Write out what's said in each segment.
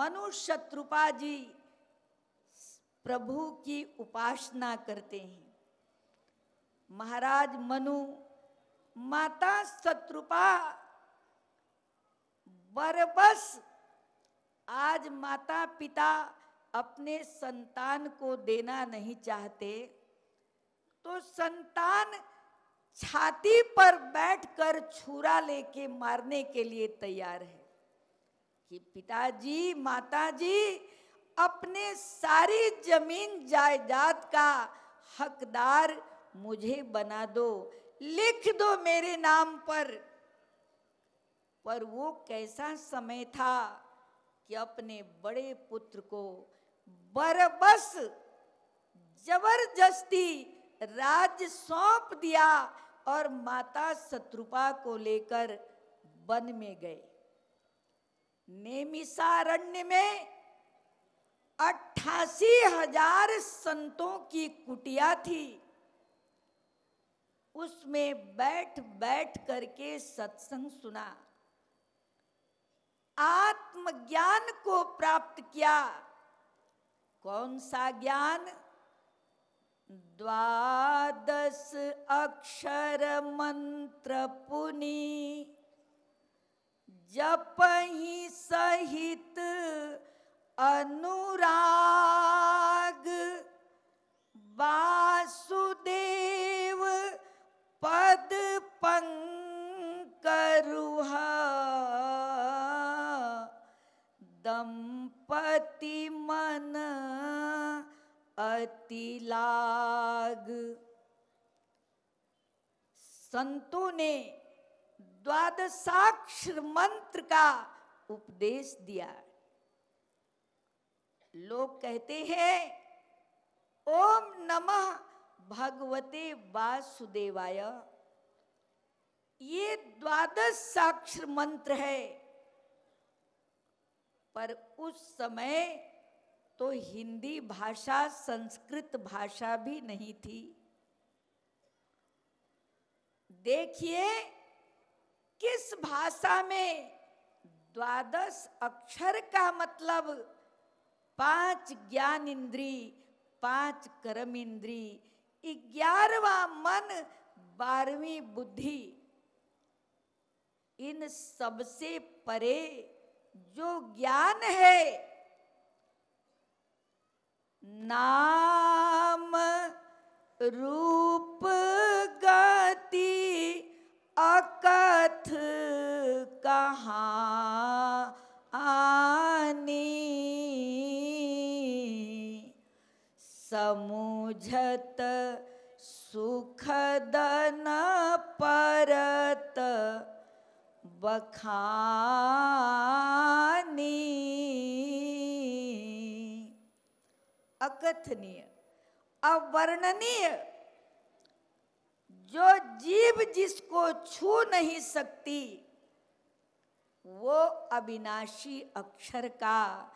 मनु शत्रुपा जी प्रभु की उपासना करते हैं। महाराज मनु, माता शत्रुपा, बरबस, आज माता पिता अपने संतान को देना नहीं चाहते तो संतान छाती पर बैठकर छुरा लेके मारने के लिए तैयार है। कि पिताजी, माताजी, अपने सारी ज़मीन जायदाद का हकदार मुझे बना दो, लिख दो मेरे नाम पर। पर वो कैसा समय था कि अपने बड़े पुत्र को बरबस ज़बरदस्ती राज सौंप दिया और माता शत्रुपा को लेकर वन में गए। नेमिसारण्य में अट्ठासी हज़ार संतों की कुटिया थी। उसमें बैठ बैठ करके सत्संग सुना। आत्मज्ञान को प्राप्त किया। कौन सा ज्ञान? द्वादश अक्षर मंत्र पुनी। जप सहित अनुराग वासुदेव पद पंकरुहा दंपति मन अतिलाग संतों ने द्वादशाक्षर मंत्र का उपदेश दिया। लोग कहते हैं, ओम नमः भगवते वासुदेवाय। ये द्वादश साक्षर मंत्र है। पर उस समय तो हिंदी भाषा, संस्कृत भाषा भी नहीं थी। देखिए, किस भाषा में द्वादश अक्षर का मतलब पाँच ज्ञान इंद्री पाँच कर्म इंद्री ग्यारहवा मन, बारहवीं बुद्धि। इन सबसे परे जो ज्ञान है, नाम रूप आनी समुझत सुखदन परत बखानी। अकथनीय अवर्णनीय। जो जीव जिसको छू नहीं सकती वो अविनाशी अक्षर का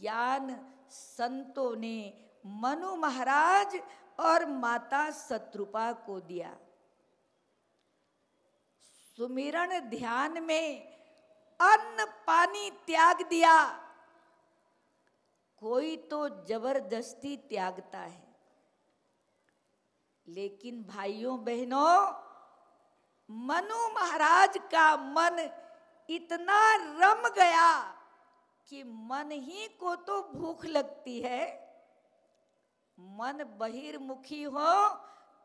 ज्ञान संतों ने मनु महाराज और माता शत्रुपा को दिया। सुमिरण ध्यान में अन्न पानी त्याग दिया। कोई तो ज़बरदस्ती त्यागता है। लेकिन भाइयों बहनों, मनु महाराज का मन इतना रम गया कि मन ही को तो भूख लगती है। मन बहिर्मुखी हो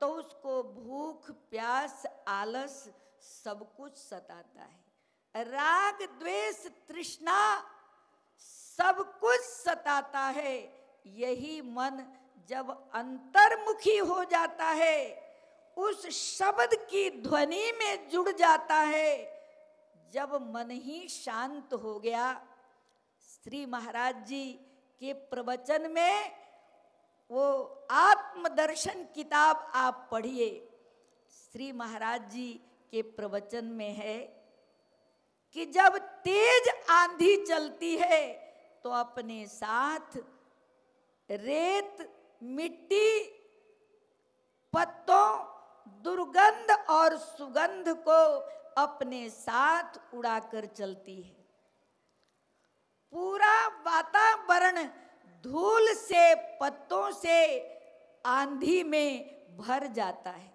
तो उसको भूख, प्यास, आलस सब कुछ सताता है। राग, द्वेष, तृष्णा सब कुछ सताता है। यही मन जब अंतर्मुखी हो जाता है, उस शब्द की ध्वनि में जुड़ जाता है। जब मन ही शांत हो गया, श्री महाराज जी के प्रवचन में वो आत्मदर्शन किताब आप पढ़िए। श्री महाराज जी के प्रवचन में है कि जब तेज आंधी चलती है तो अपने साथ रेत, मिट्टी, पत्तों, दुर्गंध और सुगंध को अपने साथ उड़ाकर चलती है। पूरा वातावरण धूल से, पत्तों से, आंधी में भर जाता है।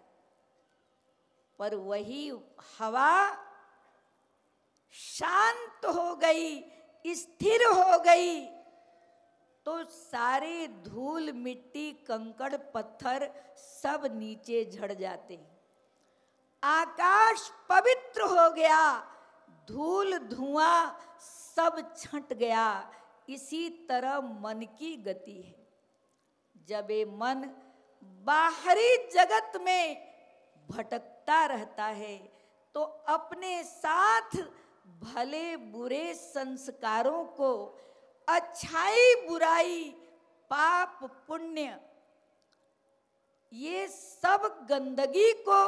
पर वही हवा शांत हो गई, स्थिर हो गई तो सारी धूल, मिट्टी, कंकड़, पत्थर सब नीचे झड़ जाते हैं। आकाश पवित्र हो गया, धूल धुआँ सब छंट गया। इसी तरह मन की गति है। जब ये मन बाहरी जगत में भटकता रहता है तो अपने साथ भले बुरे संस्कारों को अच्छाई बुराई, पाप पुण्य, ये सब गंदगी को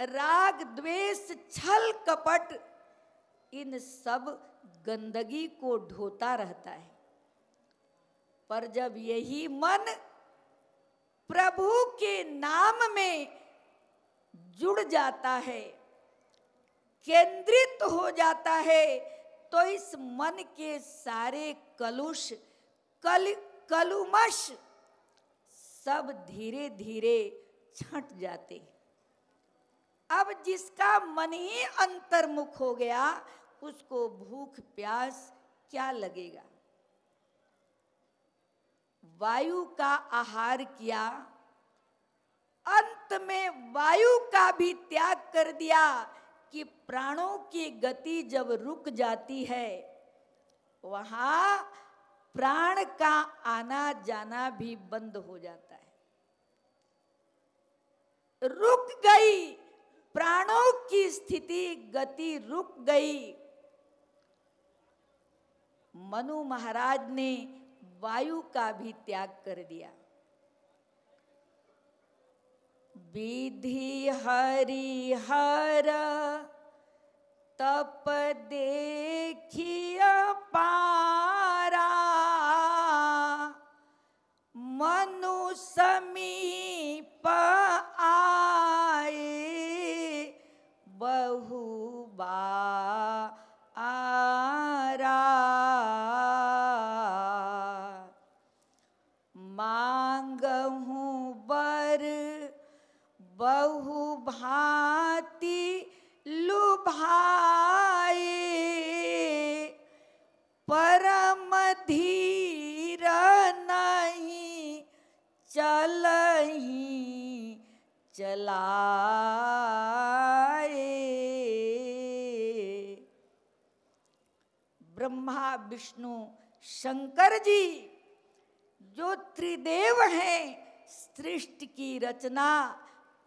राग, द्वेष, छल, कपट, इन सब गंदगी को ढोता रहता है। पर जब यही मन प्रभु के नाम में जुड़ जाता है, केंद्रित हो जाता है तो इस मन के सारे कलुष, कल, कलुमश सब धीरे धीरे छट जाते अब जिसका मन ही अंतर्मुख हो गया, उसको भूख प्यास क्या लगेगा? वायु का आहार किया, अंत में वायु का भी त्याग कर दिया कि प्राणों की गति जब रुक जाती है, वहाँ प्राण का आना जाना भी बंद हो जाता है। रुक गई प्राणों की स्थिति गति रुक गई। मनु महाराज ने वायु का भी त्याग कर दिया। विधि हरि हर, तप देखिया पारा। मनु समीप बहुबा आरा। मांगहूँ बर बहु भांति लुभाए। परम धीर नहीं चलही चलाए ब्रह्मा विष्णु शंकर जी, जो त्रिदेव हैं, सृष्टि की रचना,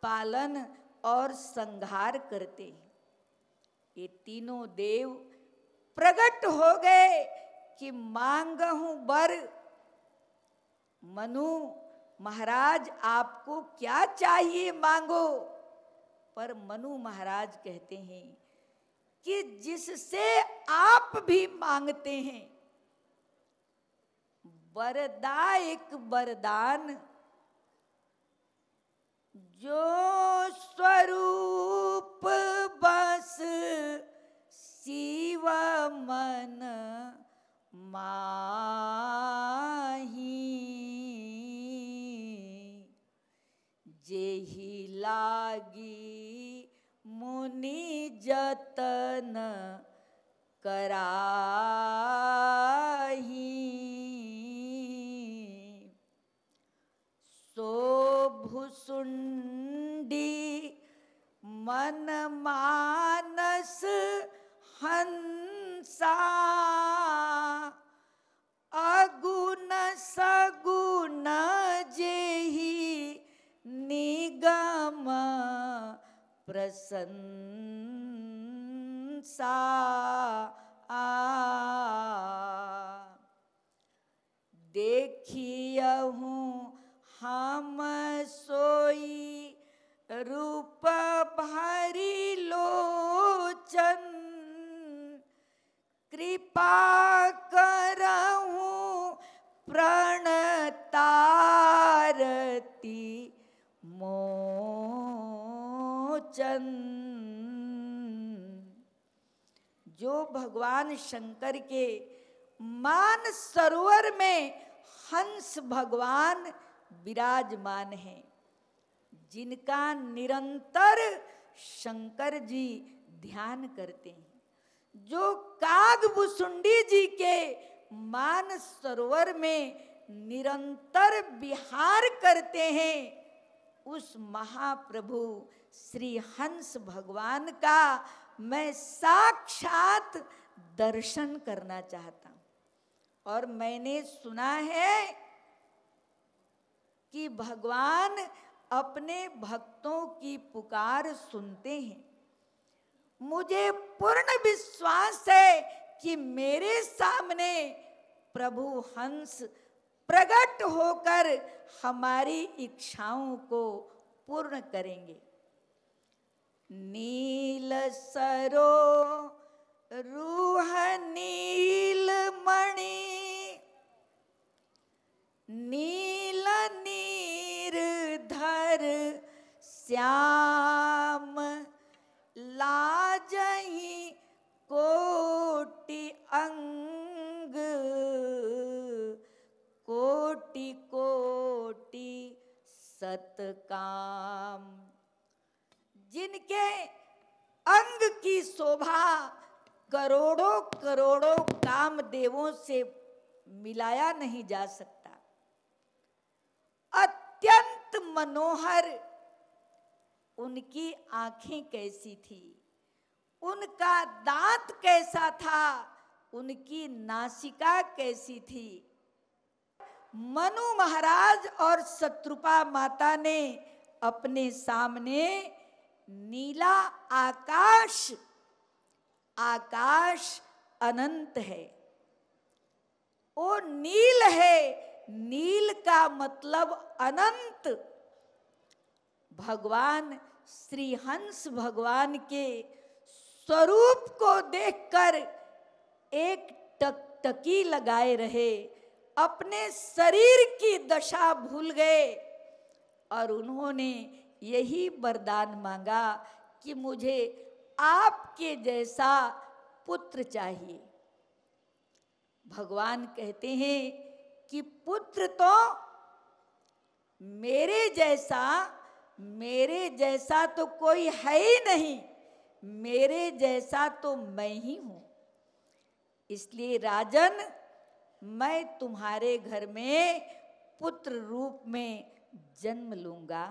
पालन और संहार करते हैं। ये तीनों देव प्रकट हो गए कि मांग हूँ, बर, मनु, महाराज, आपको क्या चाहिए मांगो? पर मनु महाराज कहते हैं कि जिससे आप भी मांगते हैं। वरदा एक वरदान जो स्वरूप शोभुसुंडी मन मानस हंसा। अगुण सगुण जेहि निगम आ देखियहूँ हम सोई रूप भरी लोचन। कृपा करहूँ प्रणतारती मोचन। जो भगवान शंकर के मान सरोवर में हंस भगवान विराजमान हैं। जिनका निरंतर शंकर जी ध्यान करते हैं। जो काग भुसुंडी जी के मान सरोवर में निरंतर विहार करते हैं, उस महाप्रभु श्री हंस भगवान का मैं साक्षात दर्शन करना चाहता हूँ। और मैंने सुना है कि भगवान अपने भक्तों की पुकार सुनते हैं। मुझे पूर्ण विश्वास है कि मेरे सामने प्रभु हंस प्रकट होकर हमारी इच्छाओं को पूर्ण करेंगे। नील सरो, रूह नील मणि नील नीर धर श्याम लाजही कोटि अंग, कोटि कोटि सतकाम। जिनके अंग की शोभा करोड़ों करोड़ों काम देवों से मिलाया नहीं जा सकता। मनोहर, उनकी आँखें कैसी थी? उनका दांत कैसा था? उनकी नासिका कैसी थी? मनु महाराज और शत्रुपा माता ने अपने सामने नीला आकाश आकाश अनंत है। वो नील है, नील का मतलब अनंत। भगवान, श्री हंस भगवान के स्वरूप को देखकर एक टकटकी लगाए रहे, अपने शरीर की दशा भूल गए। और उन्होंने यही वरदान मांगा कि मुझे आपके जैसा पुत्र चाहिए। भगवान कहते हैं कि पुत्र तो मेरे जैसा मेरे जैसा तो कोई है ही नहीं, मेरे जैसा तो मैं ही हूँ। इसलिए राजन, मैं तुम्हारे घर में पुत्र रूप में जन्म लूँगा।